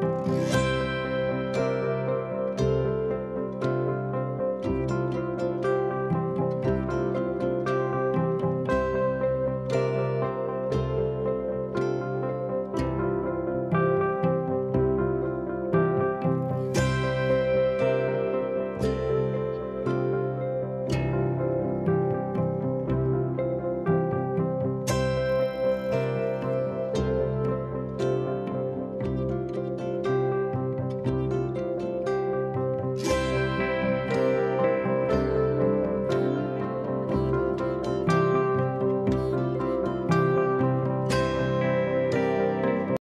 Yeah.